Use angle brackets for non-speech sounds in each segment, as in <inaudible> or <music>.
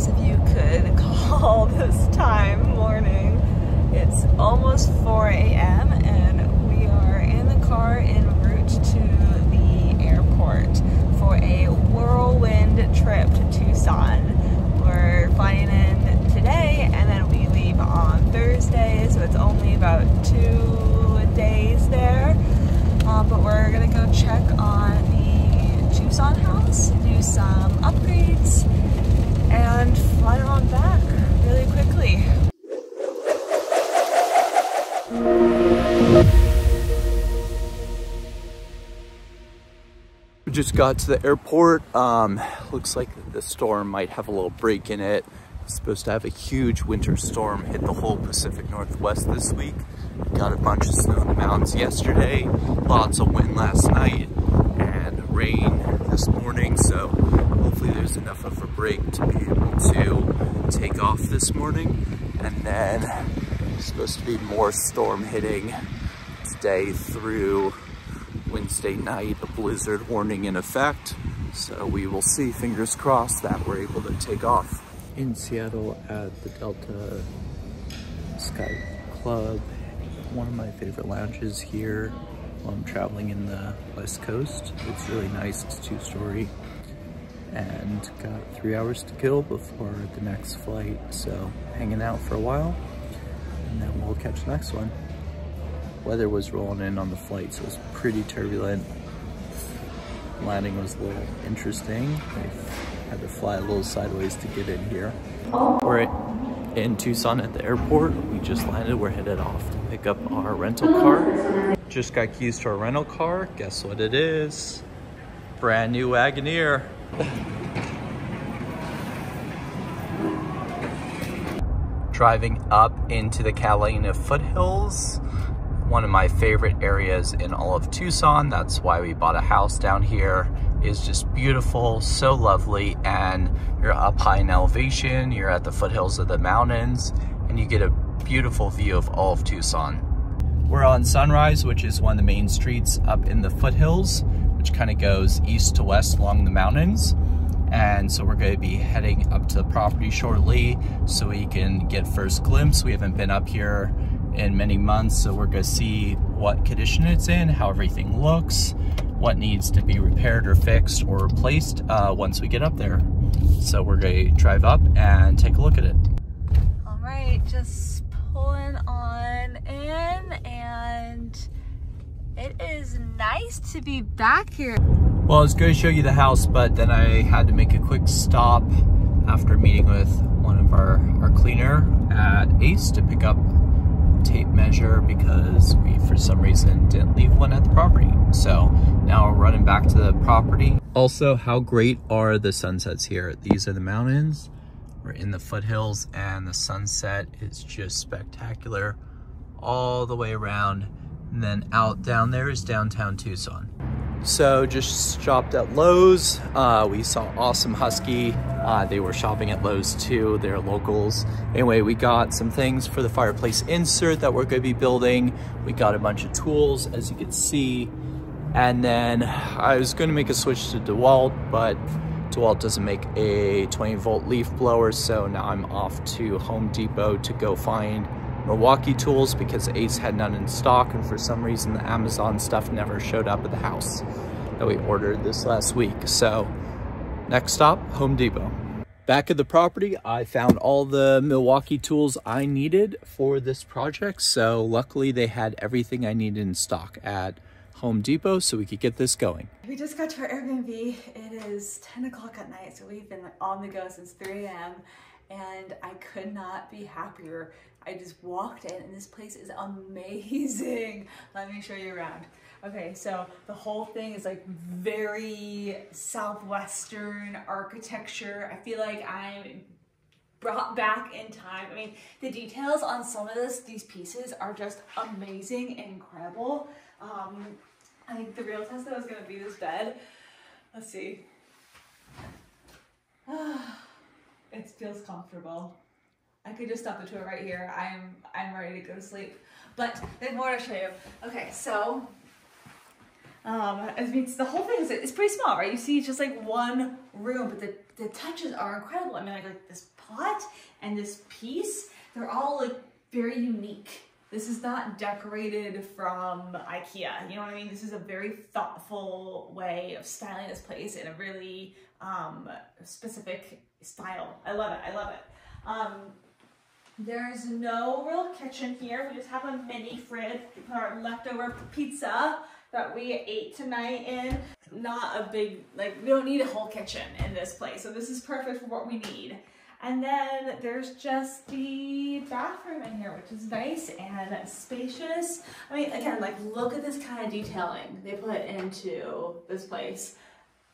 guess if you could <laughs> call this time morning. It's almost 4 a.m. and we are in the car en route to the airport for a whirlwind We just got to the airport. Um, looks like the storm might have a little break in it. It's supposed to have a huge winter storm hit the whole Pacific Northwest this week. Got a bunch of snow in the mountains yesterday, lots of wind last night, and rain this morning. So hopefully there's enough of a break to be able to take off this morning. And then supposed to be more storm hitting today through Wednesday night, a blizzard warning in effect. So we will see, fingers crossed, that we're able to take off. In Seattle at the Delta Sky Club, one of my favorite lounges here while I'm traveling in the West Coast. It's really nice, it's two-story and got three hours to kill before the next flight. So hanging out for a while and then we'll catch the next one weather was rolling in on the flight, so it was pretty turbulent. Landing was a little interesting. I had to fly a little sideways to get in here. We're in Tucson at the airport. We just landed. We're headed off to pick up our rental car. Just got keys to our rental car. Guess what it is? Brand new Wagoneer. Driving up into the Catalina foothills one of my favorite areas in all of Tucson. That's why we bought a house down here. It's just beautiful, so lovely, and you're up high in elevation, you're at the foothills of the mountains, and you get a beautiful view of all of Tucson. We're on Sunrise, which is one of the main streets up in the foothills, which kind of goes east to west along the mountains. And so we're going to be heading up to the property shortly so we can get first glimpse. We haven't been up here in many months. So we're gonna see what condition it's in, how everything looks, what needs to be repaired or fixed or replaced uh, once we get up there. So we're gonna drive up and take a look at it. All right, just pulling on in and it is nice to be back here. Well, I was going to show you the house, but then I had to make a quick stop after meeting with one of our, our cleaner at Ace to pick up tape measure because we, for some reason, didn't leave one at the property. So now we're running back to the property. Also, how great are the sunsets here? These are the mountains. We're in the foothills and the sunset is just spectacular all the way around. And then out down there is downtown Tucson. So just shopped at Lowe's. Uh, we saw Awesome Husky. Uh, they were shopping at Lowe's too. They're locals. Anyway, we got some things for the fireplace insert that we're going to be building. We got a bunch of tools, as you can see. And then I was going to make a switch to DeWalt, but DeWalt doesn't make a 20 volt leaf blower. So now I'm off to Home Depot to go find Milwaukee tools because Ace had none in stock and for some reason the Amazon stuff never showed up at the house that we ordered this last week. So next stop, Home Depot. Back at the property, I found all the Milwaukee tools I needed for this project. So luckily they had everything I needed in stock at Home Depot so we could get this going. We just got to our Airbnb. It is 10 o'clock at night, so we've been on the go since 3 a.m. and I could not be happier. I just walked in and this place is amazing. <laughs> Let me show you around. Okay, so the whole thing is like very Southwestern architecture. I feel like I'm brought back in time. I mean, the details on some of this, these pieces are just amazing and incredible. Um, I think the real test though is gonna be this bed. Let's see. <sighs> it feels comfortable. I could just stop the tour right here. I'm I'm ready to go to sleep. But there's more to show you. Okay, so Um, I mean, the whole thing is it's pretty small, right? You see, just like one room, but the, the touches are incredible. I mean, like, like this pot and this piece, they're all like very unique. This is not decorated from Ikea. You know what I mean? This is a very thoughtful way of styling this place in a really um, specific style. I love it. I love it. Um, there's no real kitchen here. We just have a mini fridge. We put our leftover pizza that we ate tonight in. Not a big, like, we don't need a whole kitchen in this place. So this is perfect for what we need. And then there's just the bathroom in here, which is nice and spacious. I mean, again, like look at this kind of detailing they put into this place.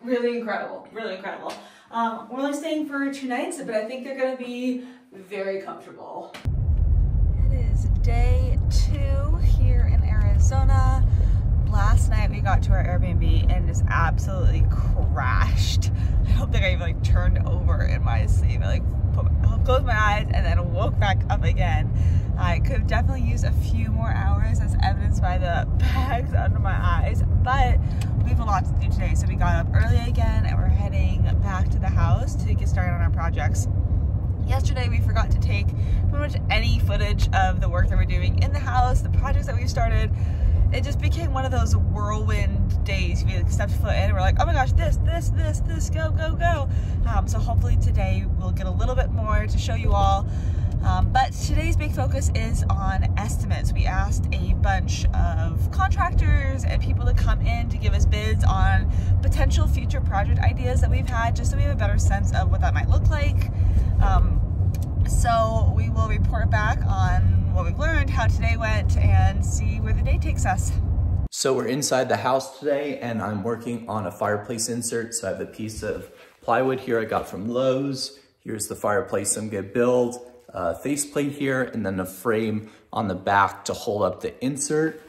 Really incredible, really incredible. Um, we're only staying for two nights, but I think they're gonna be very comfortable. It is day two here in Arizona. Last night we got to our Airbnb and just absolutely crashed. I don't think I even like turned over in my sleep. I like put, closed my eyes and then woke back up again. I could definitely use a few more hours as evidenced by the <laughs> bags under my eyes, but we have a lot to do today. So we got up early again and we're heading back to the house to get started on our projects. Yesterday we forgot to take pretty much any footage of the work that we're doing in the house, the projects that we've started. It just became one of those whirlwind days. We stepped foot in and we're like, oh my gosh, this, this, this, this, go, go, go. Um, so hopefully today we'll get a little bit more to show you all. Um, but today's big focus is on estimates. We asked a bunch of contractors and people to come in to give us bids on potential future project ideas that we've had, just so we have a better sense of what that might look like. Um, so we will report back on what we've learned, how today went, and see where the day takes us. So we're inside the house today and I'm working on a fireplace insert. So I have a piece of plywood here I got from Lowe's. Here's the fireplace I'm gonna build, a faceplate here, and then a frame on the back to hold up the insert.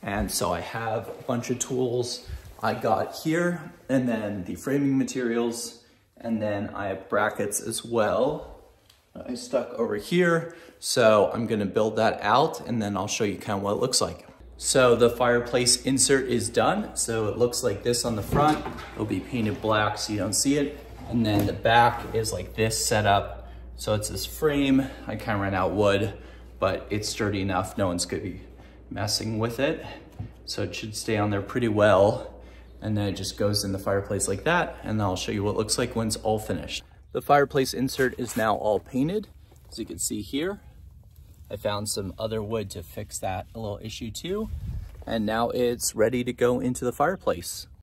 And so I have a bunch of tools I got here, and then the framing materials, and then I have brackets as well. I stuck over here. So I'm gonna build that out and then I'll show you kind of what it looks like. So the fireplace insert is done. So it looks like this on the front. It'll be painted black so you don't see it. And then the back is like this set up. So it's this frame. I kind of ran out wood, but it's sturdy enough. No one's gonna be messing with it. So it should stay on there pretty well. And then it just goes in the fireplace like that. And I'll show you what it looks like when it's all finished. The fireplace insert is now all painted, as you can see here. I found some other wood to fix that little issue too. And now it's ready to go into the fireplace.